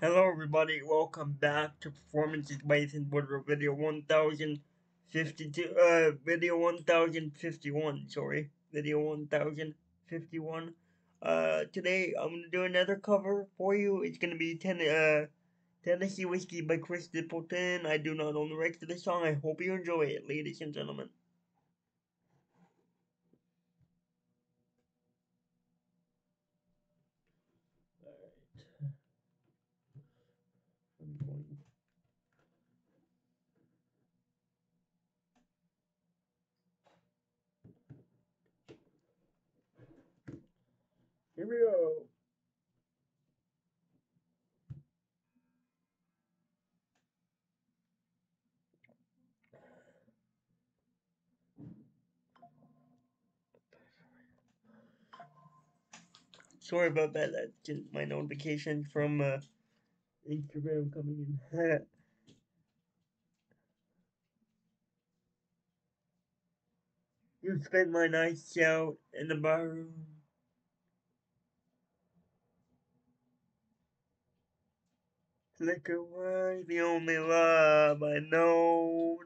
Hello everybody, welcome back to Performances by Ethan Boudreau video 1052, uh, video 1051, sorry, video 1051. Uh, today I'm gonna do another cover for you, it's gonna be ten, uh, Tennessee Whiskey by Chris Stapleton. I do not own the rights to this song, I hope you enjoy it, ladies and gentlemen. Here we go. Sorry about that. That's just my notification from uh, Instagram coming in. you spent my nights out in the barroom. Liquor was the only love I know.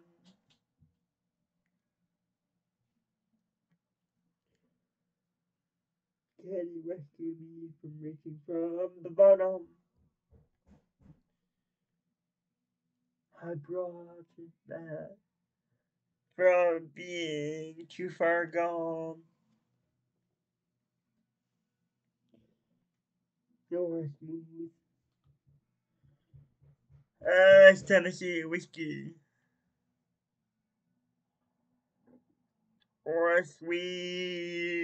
Can you rescue me from reaching from the bottom? I brought it back from being too far gone. You're smooth Eh, as Tennessee whiskey. Or a sweet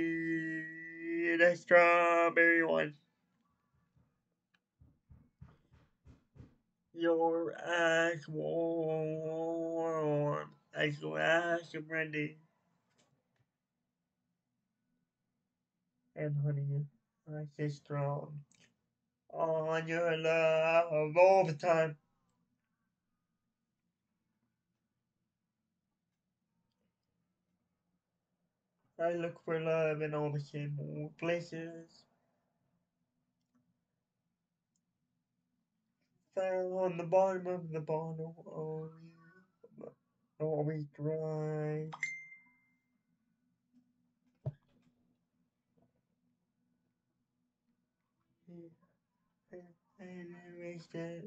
a strawberry one. Your eyes warm as glass of brandy. And honey, I stay strong on your love all the time. I look for love in all the same places. Fell on the bottom of the bottle, oh, always dry. And erased it.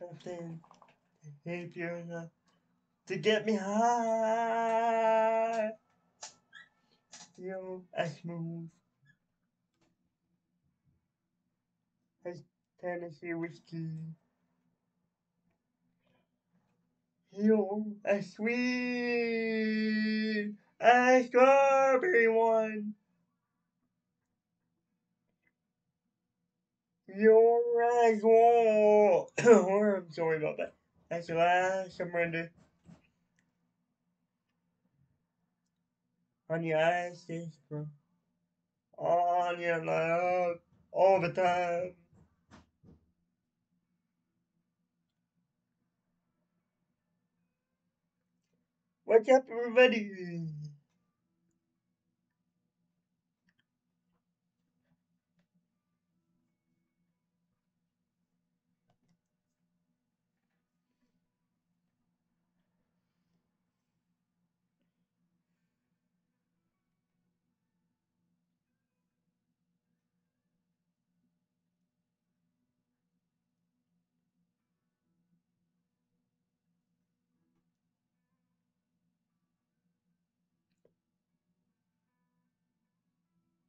Nothing. If you're enough to get me high. Yo, I smooth. As Tennessee whiskey. Yo, a sweet, a strawberry one. Your eyes warm. I'm sorry about that. That's the last I'm on your eyes. On your love, all the time. What's up, everybody?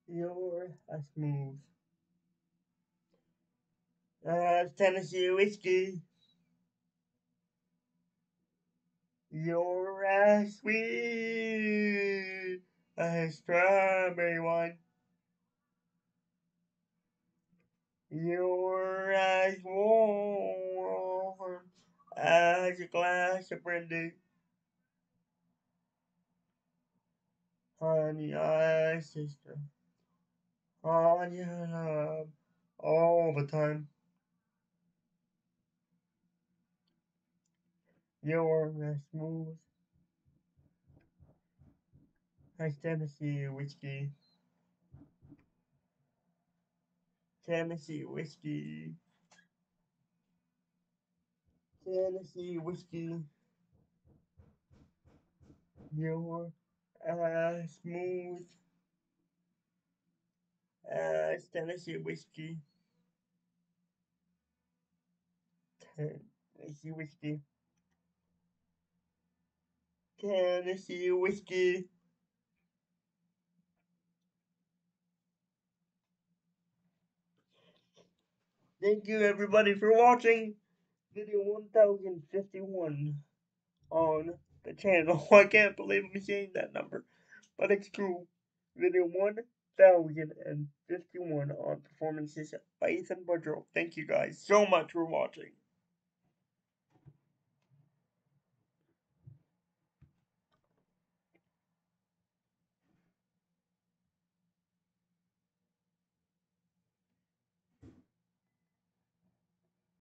You're a smooth. Uh, Tennessee whiskey. You're a sweet, a strawberry one. You're as warm as a glass of brandy. Honey, I sister your love all the time. You're as smooth as Tennessee whiskey. Tennessee whiskey. Tennessee whiskey. Your uh, smooth as Tennessee whiskey. Tennessee whiskey. Tennessee whiskey. Thank you everybody for watching video 1051 on the channel. I can't believe I'm saying that number, but it's true. Video 1051 on performances by Ethan Boudreau. Thank you guys so much for watching.